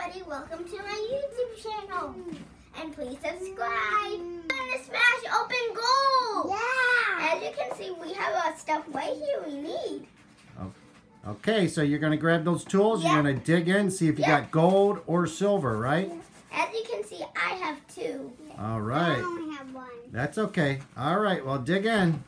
everybody, welcome to my YouTube channel. And please subscribe. And to smash open gold. Yeah. As you can see, we have a stuff right here we need. Okay, so you're going to grab those tools. Yeah. You're going to dig in, see if you Yeah. got gold or silver, right? As you can see, I have two. All right. I only have one. That's okay. All right, well, dig in.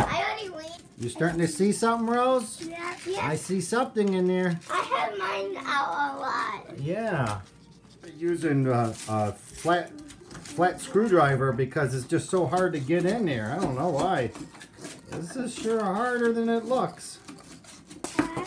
I already went. You starting to see something, Rose? Yeah. yeah. I see something in there. I have mine out a lot. Yeah. Using uh, a flat flat screwdriver because it's just so hard to get in there. I don't know why. This is sure harder than it looks. I'm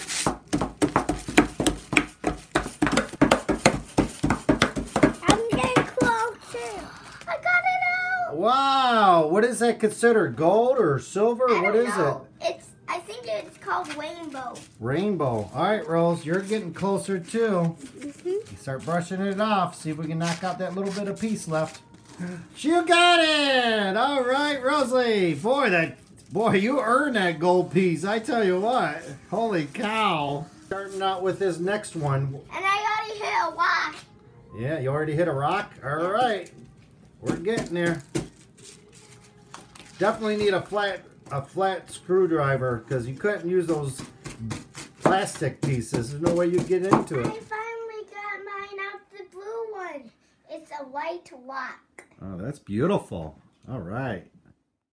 getting closer. I got it out. Wow, what is that considered? Gold or silver? What don't. It's. I think it's called rainbow. Rainbow. All right, Rose, you're getting closer too. Mm-hmm. You start brushing it off. See if we can knock out that little bit of piece left. You got it! All right, Rosely. Boy, that boy, you earned that gold piece. I tell you what. Holy cow! Starting out with this next one. And I already hit a rock. Yeah, you already hit a rock. All right, we're getting there. Definitely need a flat a flat screwdriver because you couldn't use those plastic pieces. There's no way you'd get into it. I finally got mine out the blue one. It's a white rock. Oh, that's beautiful. All right.